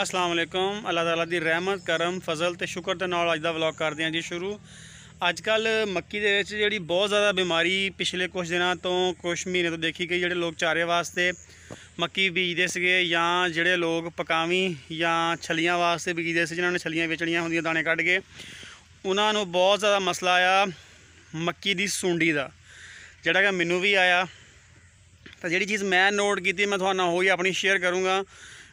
ਅਸਲਾਮ ਵਾਲੇਕੁਮ ਅੱਲਾਹ ਤਾਲਾ ਦੀ ਰਹਿਮਤ, ਕਰਮ, ਫਜ਼ਲ ਤੇ ਸ਼ੁਕਰ ਦੇ ਨਾਲ ਅੱਜ ਦਾ ਵਲੌਗ ਕਰਦੇ ਹਾਂ ਜੀ ਸ਼ੁਰੂ। ਅੱਜ ਕੱਲ ਮੱਕੀ ਦੇ ਵਿੱਚ ਜਿਹੜੀ ਬਹੁਤ ਜ਼ਿਆਦਾ ਬਿਮਾਰੀ ਪਿਛਲੇ ਕੁਝ ਦਿਨਾਂ ਤੋਂ ਕੁਝ ਮਹੀਨੇ ਤੋਂ ਦੇਖੀ ਗਈ ਜਿਹੜੇ ਲੋਕ ਚਾਰੇ ਵਾਸਤੇ ਮੱਕੀ ਬੀਜਦੇ ਸੀਗੇ ਜਾਂ ਜਿਹੜੇ ਲੋਕ ਪਕਾਵੀ ਜਾਂ ਛਲੀਆਂ ਵਾਸਤੇ ਬੀਜਦੇ ਸੀ, ਜਿਨ੍ਹਾਂ ਨੇ ਛਲੀਆਂ ਵੇਚਣੀਆਂ ਹੁੰਦੀਆਂ ਦਾਣੇ ਕੱਢ ਕੇ, ਉਹਨਾਂ ਨੂੰ ਬਹੁਤ ਜ਼ਿਆਦਾ ਮਸਲਾ ਆਇਆ ਮੱਕੀ ਦੀ ਸੁੰਡੀ ਦਾ। ਜਿਹੜਾ ਕਿ ਮੈਨੂੰ ਵੀ ਆਇਆ। ਤਾਂ ਜਿਹੜੀ ਚੀਜ਼ ਮੈਂ ਨੋਟ ਕੀਤੀ, ਮੈਂ ਤੁਹਾਨੂੰ ਹੋਈ ਆਪਣੀ ਸ਼ੇਅਰ ਕਰੂੰਗਾ।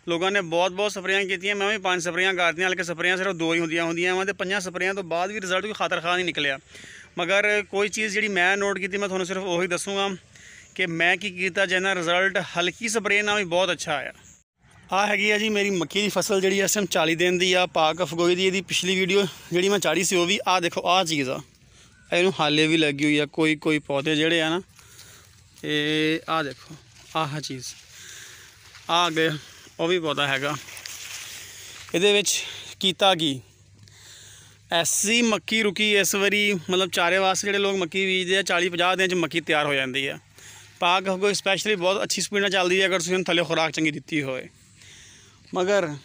ਲੋਕਾਂ ਨੇ ਬਹੁਤ ਬਹੁਤ ਸਪਰੇਆਂ ਕੀਤੀਆਂ, ਮੈਂ ਵੀ ਪੰਜ ਸਪਰੇਆਂ ਕਰਤੀਆਂ ਹਲਕੇ ਸਪਰੇਆਂ ਸਿਰਫ ਦੋ ਹੀ ਹੁੰਦੀਆਂ ਹੁੰਦੀਆਂ ਵਾ ਤੇ ਪੰਜਾਂ ਸਪਰੇਆਂ ਤੋਂ ਬਾਅਦ ਵੀ ਰਿਜ਼ਲਟ ਕੋਈ ਖਾਤਰਖਾਹ ਨਹੀਂ ਨਿਕਲਿਆ। ਮਗਰ ਕੋਈ ਚੀਜ਼ ਜਿਹੜੀ ਮੈਂ ਨੋਟ ਕੀਤੀ, ਮੈਂ ਤੁਹਾਨੂੰ ਸਿਰਫ ਉਹੀ ਦੱਸੂਗਾ ਕਿ ਮੈਂ ਕੀ ਕੀਤਾ, ਜਿਹਨਾਂ ਰਿਜ਼ਲਟ ਹਲਕੀ ਸਪਰੇਅ ਨਾਲ ਵੀ ਬਹੁਤ ਅੱਛਾ ਆਇਆ। ਆ ਹੈਗੀ ਆ ਜੀ ਮੇਰੀ ਮੱਕੀ ਦੀ ਫਸਲ ਜਿਹੜੀ ਇਸ ਟਾਈਮ 40 ਦਿਨ ਦੀ ਆ, ਪਾਕ ਅਫਗੋਈ ਦੀ ਇਹਦੀ ਪਿਛਲੀ ਵੀਡੀਓ ਜਿਹੜੀ ਮੈਂ ਚਾੜੀ ਸੀ ਉਹ ਵੀ ਆ ਦੇਖੋ ਆ ਚੀਜ਼ ਆ। ਇਹਨੂੰ ਹਾਲੇ ਵੀ ਲੱਗੀ ਹੋਈ ਆ, ਕੋਈ ਕੋਈ ਪੌਦੇ ਜਿਹੜੇ ਆ ਨਾ, ਇਹ ਆ ਦੇਖੋ, ਆਹ ਚੀਜ਼। ਆ ਅੱਗੇ ਉਹ ਵੀ ਪੌਦਾ ਹੈਗਾ। ਇਹਦੇ ਵਿੱਚ ਕੀਤਾ ਕੀ? ਐਸੀ ਮੱਕੀ ਰੁਕੀ, ਇਸ ਵਾਰੀ ਮਤਲਬ ਚਾਰੇ ਵਾਸਤੇ ਜਿਹੜੇ ਲੋਕ ਮੱਕੀ ਬੀਜਦੇ ਆ 40 50 ਦਿਨ ਚ ਮੱਕੀ ਤਿਆਰ ਹੋ ਜਾਂਦੀ ਆ। ਪਾਕ ਕੋਈ ਸਪੈਸ਼ਲੀ ਬਹੁਤ ਅੱਛੀ ਸਪੀਡ ਨਾਲ ਚੱਲਦੀ ਹੈ ਅਗਰ ਤੁਸੀਂ ਉਹਨੂੰ ਥੱਲੇ ਖੁਰਾਕ ਚੰਗੀ ਦਿੱਤੀ ਹੋਵੇ। ਮਗਰ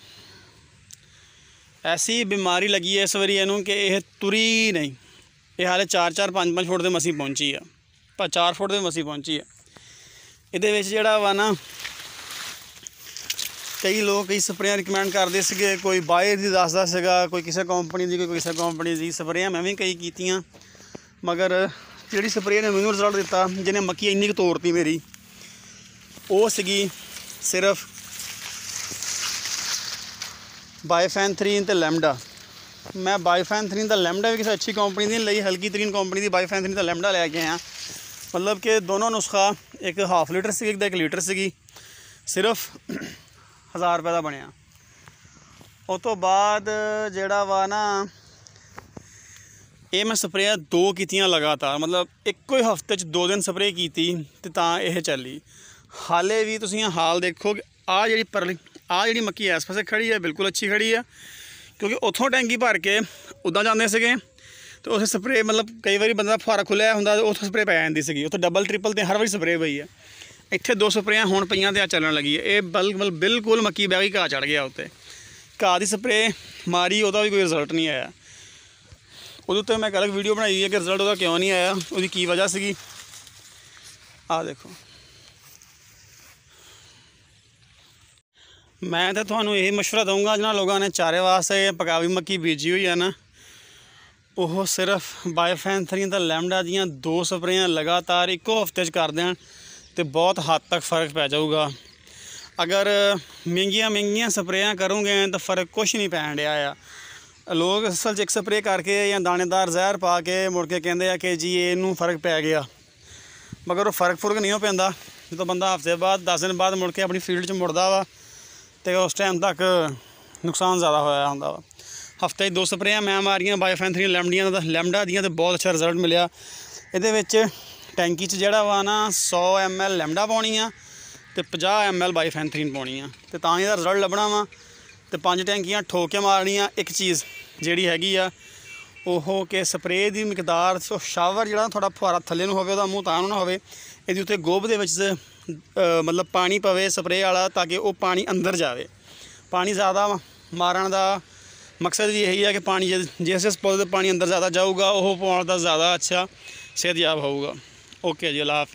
ਐਸੀ ਬਿਮਾਰੀ ਲੱਗੀ ਹੈ ਇਸ ਵਾਰੀ ਇਹਨੂੰ ਕਿ ਇਹ ਤੁਰੀ ਨਹੀਂ। ਇਹ ਹਾਲੇ 4 4 5 5 ਫੁੱਟ ਦੇ ਮਸੀਂ ਪਹੁੰਚੀ ਆ। ਪਰ 4 ਫੁੱਟ ਦੇ ਮਸੀਂ ਪਹੁੰਚੀ ਆ। ਇਹਦੇ ਵਿੱਚ ਜਿਹੜਾ ਵਾ ਨਾ ਕਈ ਲੋਕ ਕਈ ਸਪਰੇਆਂ ਰਿਕਮੈਂਡ ਕਰਦੇ ਸੀਗੇ, ਕੋਈ ਬਾਇਰ ਦੀ ਦੱਸਦਾ ਸੀਗਾ, ਕੋਈ ਕਿਸੇ ਕੰਪਨੀ ਦੀ, ਕੋਈ ਕਿਸੇ ਕੰਪਨੀ ਦੀ ਸਪਰੇਆਂ ਮੈਂ ਵੀ ਕਈ ਕੀਤੀਆਂ। ਮਗਰ ਜਿਹੜੀ ਸਪਰੇਅ ਨੇ ਮੈਨੂੰ ਰਿਜ਼ਲਟ ਦਿੱਤਾ, ਜਿਹਨੇ ਮੱਕੀ ਇੰਨੀ ਕੁ ਤੋੜਤੀ ਮੇਰੀ, ਉਹ ਸੀਗੀ ਸਿਰਫ ਬਾਇਫੈਂਥਰੀਨ ਤੇ ਲੈਮਡਾ ਮੈਂ ਬਾਇਫੈਂਥਰੀਨ ਦਾ ਲੈਮਡਾ ਵੀ ਕਿਸੇ ਅੱਛੀ ਕੰਪਨੀ ਦੀ ਲਈ, ਹਲਕੀ ਤਰੀਨ ਕੰਪਨੀ ਦੀ ਬਾਇਫੈਂਥਰੀਨ ਦਾ ਲੈਮਡਾ ਲੈ ਕੇ ਆਇਆ। ਮਤਲਬ ਕਿ ਦੋਨੋਂ ਨੁਸਖਾ ਇੱਕ ਹਾਫ ਲੀਟਰ ਸੀ ਇੱਕ ਦਾ 1 ਲੀਟਰ ਸੀਗੀ। ਸਿਰਫ 1000 ਰੁਪਏ ਦਾ ਬਣਿਆ। ਉਸ ਤੋਂ ਬਾਅਦ ਜਿਹੜਾ ਵਾ ਨਾ, ਇਹ ਮੈਂ ਸਪਰੇਅ ਦੋ ਕੀਤੀਆਂ ਲਗਾਤਾਰ, ਮਤਲਬ ਇੱਕੋ ਹੀ ਹਫ਼ਤੇ 'ਚ ਦੋ ਦਿਨ ਸਪਰੇਅ ਕੀਤੀ ਤੇ ਤਾਂ ਇਹ ਚੱਲੀ। ਹਾਲੇ ਵੀ ਤੁਸੀਂ ਹਾਲ ਦੇਖੋ ਕਿ ਆ ਜਿਹੜੀ ਪਰਲੀ ਆ ਜਿਹੜੀ ਮੱਕੀ ਇਸ ਪਾਸੇ ਖੜੀ ਹੈ, ਬਿਲਕੁਲ ਅੱਛੀ ਖੜੀ ਆ ਕਿਉਂਕਿ ਉੱਥੋਂ ਟੈਂਕੀ ਭਰ ਕੇ ਉਦਾਂ ਜਾਂਦੇ ਸੀਗੇ ਤੇ ਉਸੇ ਸਪਰੇਅ ਮਤਲਬ ਕਈ ਵਾਰੀ ਬੰਦਾ ਫੁਹਾਰਾ ਖੁੱਲਿਆ ਹੁੰਦਾ ਤੇ ਉੱਥੋਂ ਸਪਰੇਅ ਪੈ ਜਾਂਦੀ ਸੀਗੀ। ਉੱਥੇ ਡਬਲ ਟ੍ਰਿਪਲ ਤੇ ਹਰ ਵਾਰੀ ਸਪਰੇਅ ਪਈ ਹੈ। ਇੱਥੇ ਦੋ ਸਪਰੇਆਂ ਹੁਣ ਪਈਆਂ ਤੇ ਆ ਚੱਲਣ ਲੱਗੀ ਹੈ ਇਹ ਬਲ ਬਿਲਕੁਲ ਮੱਕੀ ਬਹਿ ਗਈ ਘਾਹ ਚੜ ਗਿਆ ਉੱਤੇ ਘਾਹ ਦੀ ਸਪਰੇਅ ਮਾਰੀ ਉਹਦਾ ਵੀ ਕੋਈ ਰਿਜ਼ਲਟ ਨਹੀਂ ਆਇਆ ਉਹਦੇ ਉੱਤੇ ਮੈਂ ਕੱਲ੍ਹ ਵੀਡੀਓ ਬਣਾਈ ਹੈ ਕਿ ਰਿਜ਼ਲਟ ਉਹਦਾ ਕਿਉਂ ਨਹੀਂ ਆਇਆ ਉਹਦੀ ਕੀ ਵਜ੍ਹਾ ਸੀਗੀ ਆ ਦੇਖੋ ਮੈਂ ਤਾਂ ਤੁਹਾਨੂੰ ਇਹ مشورہ ਦਊਂਗਾ ਜਿਹਨਾਂ ਲੋਕਾਂ ਨੇ ਚਾਰੇ ਵਾਸਤੇ ਪਕਾਵੀ ਮੱਕੀ ਬੀਜੀ ਹੋਈ ਹੈ ਨਾ ਉਹ ਸਿਰਫ ਬਾਇਫੈਂਥਰੀਨ ਦਾ ਲੈਮਡਾ ਦੀਆਂ ਦੋ ਸਪਰੇਆਂ ਲਗਾਤਾਰ ਇੱਕੋ ਹਫਤੇ 'ਚ ਕਰ ਦੇਣ ਤੇ ਬਹੁਤ ਹੱਦ ਤੱਕ ਫ਼ਰਕ ਪੈ ਜਾਊਗਾ। ਅਗਰ ਮਹਿੰਗੀਆਂ ਮਹਿੰਗੀਆਂ ਸਪਰੇਆਂ ਕਰੋਗੇ ਤਾਂ ਫ਼ਰਕ ਕੁਝ ਨਹੀਂ ਪੈਣ ਡਿਆ ਆ। ਲੋਕ ਅਸਲ 'ਚ ਇੱਕ ਸਪਰੇਅ ਕਰਕੇ ਜਾਂ ਦਾਣੇਦਾਰ ਜ਼ਹਿਰ ਪਾ ਕੇ ਮੁੜ ਕੇ ਕਹਿੰਦੇ ਆ ਕਿ ਜੀ ਇਹਨੂੰ ਫ਼ਰਕ ਪੈ ਗਿਆ। ਮਗਰ ਉਹ ਫ਼ਰਕ ਫੁਰਕ ਨਹੀਂ ਹੋ ਪੈਂਦਾ। ਜਦੋਂ ਬੰਦਾ ਹਫ਼ਤੇ ਬਾਅਦ 10 ਦਿਨ ਬਾਅਦ ਮੁੜ ਕੇ ਆਪਣੀ ਫੀਲਡ 'ਚ ਮੁੜਦਾ ਵਾ ਤੇ ਉਸ ਟਾਈਮ ਤੱਕ ਨੁਕਸਾਨ ਜ਼ਿਆਦਾ ਹੋਇਆ ਹੁੰਦਾ ਵਾ। ਹਫ਼ਤੇ 'ਚ ਦੋ ਸਪਰੇਆਂ ਮੈਂ ਮਾਰੀਆਂ ਬਾਇਓਫੈਂਥਰੀਨ ਲੈਮਡੀਆਂ ਦਾ ਲੈਮਡਾ ਦੀਆਂ ਤੇ ਬਹੁਤ ਅੱਛਾ ਰਿਜ਼ਲਟ ਮਿਲਿਆ। ਇਹਦੇ ਵਿੱਚ ਟੈਂਕੀ 'ਚ ਜਿਹੜਾ ਵਾ ਨਾ 100 ml ਲੈਮਡਾ ਪਾਉਣੀ ਆ ਤੇ 50 ml ਬਾਇਓਫੈਂਥਰੀਨ ਪਾਉਣੀ ਆ ਤੇ ਤਾਂ ਇਹਦਾ ਰਿਜ਼ਲਟ ਲੱਭਣਾ ਵਾ ਤੇ ਪੰਜ ਟੈਂਕੀਆਂ ਠੋਕ ਕੇ ਮਾਰਨੀਆਂ। ਇੱਕ ਚੀਜ਼ ਜਿਹੜੀ ਹੈਗੀ ਆ, ਉਹ ਕਿ ਸਪਰੇਅ ਦੀ ਮਿਕਦਾਰ ਸੋ ਸ਼ਾਵਰ ਜਿਹੜਾ ਤੁਹਾਡਾ ਫੁਹਾਰਾ ਥੱਲੇ ਨੂੰ ਹੋਵੇ, ਉਹਦਾ ਮੂੰਹ ਤਾਂ ਨੂੰ ਨਾ ਹੋਵੇ, ਇਹਦੇ ਉੱਤੇ ਗੋਬ ਦੇ ਵਿੱਚ ਮਤਲਬ ਪਾਣੀ ਪਵੇ ਸਪਰੇਅ ਵਾਲਾ ਤਾਂ ਕਿ ਉਹ ਪਾਣੀ ਅੰਦਰ ਜਾਵੇ। ਪਾਣੀ ਜ਼ਿਆਦਾ ਮਾਰਨ ਦਾ ਮਕਸਦ ਵੀ ਇਹੀ ਹੈ ਕਿ ਪਾਣੀ ਜਿਸ ਜਿਸ ਪੌਦੇ ਦੇ ਪਾਣੀ ਅੰਦਰ ਜ਼ਿਆਦਾ ਜਾਊਗਾ, ਉਹ ਪਾਉਣ ਦਾ ਜ਼ਿਆਦਾ ਅੱਛਾ, ਸਿਹਤਯਾਬ ਹੋਊਗਾ। Okay, yo la.